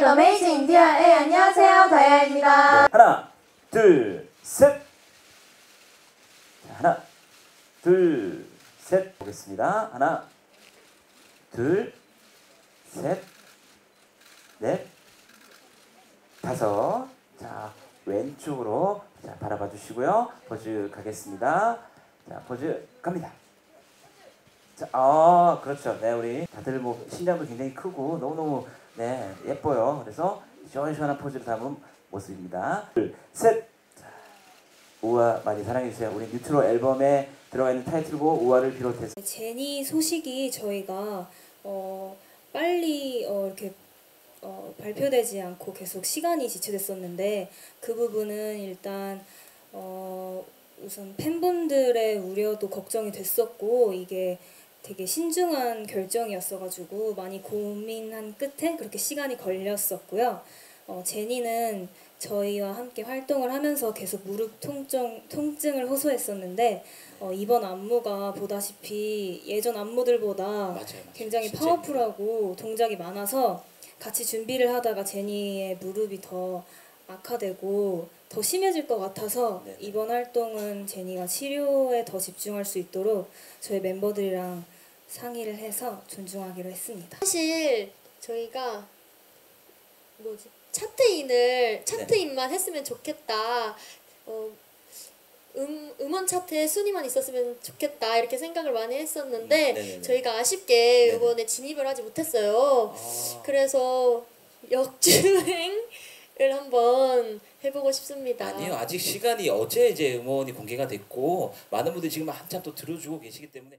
Do it amazing 인디아 에 안녕하세요 다이아입니다. 하나, 둘, 셋. 자, 하나, 둘, 셋 보겠습니다. 하나, 둘, 셋, 넷, 다섯. 자, 왼쪽으로 자, 바라봐 주시고요. 포즈 가겠습니다. 자, 포즈 갑니다. 자, 아, 그렇죠. 네, 우리 다들 뭐 신장도 굉장히 크고 너무 너무 네, 예뻐요. 그래서 시원시원한 포즈를 담은 모습입니다. 둘, 셋. 자, 우아 많이 사랑해 주세요. 우리 뉴트로 앨범에 들어가 있는 타이틀곡 우아를 비롯해서 제니 소식이 저희가 어, 빨리 어, 이렇게 어, 발표되지 않고 계속 시간이 지체됐었는데 그 부분은 일단 어, 우선 팬분들의 우려도 걱정이 됐었고 이게 되게 신중한 결정이었어가지고 많이 고민한 끝에 그렇게 시간이 걸렸었고요. 어, 제니는 저희와 함께 활동을 하면서 계속 무릎 통증, 통증을 호소했었는데 어, 이번 안무가 보다시피 예전 안무들보다 맞아요, 맞아요. 굉장히 진짜 파워풀하고 동작이 많아서 같이 준비를 하다가 제니의 무릎이 더 악화되고 더 심해질 것 같아서 네네. 이번 활동은 제니가 치료에 더 집중할 수 있도록 저희 멤버들이랑 상의를 해서 존중하기로 했습니다. 사실 저희가 뭐지 차트인을 차트인만 했으면 좋겠다. 어, 음, 음원 차트에 순위만 있었으면 좋겠다 이렇게 생각을 많이 했었는데 음, 네네네. 저희가 아쉽게 네네. 이번에 진입을 하지 못했어요. 아, 그래서 역주행을 한번 해보고 싶습니다. 아니요 아직 시간이 어제 이제 음원이 공개가 됐고 많은 분들이 지금 한참 또 들어주고 계시기 때문에